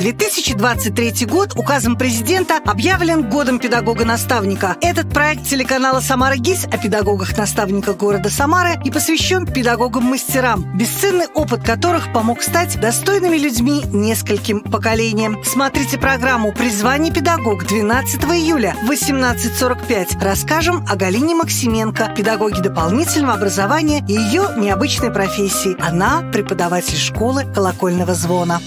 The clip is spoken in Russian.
2023 год указом президента объявлен годом педагога-наставника. Этот проект телеканала «Самара ГИС» о педагогах-наставниках города Самары и посвящен педагогам-мастерам, бесценный опыт которых помог стать достойными людьми нескольким поколениям. Смотрите программу «Призвание педагог» 12 июля в 18.45. Расскажем о Галине Максименко, педагоге дополнительного образования и ее необычной профессии. Она преподаватель школы колокольного звона.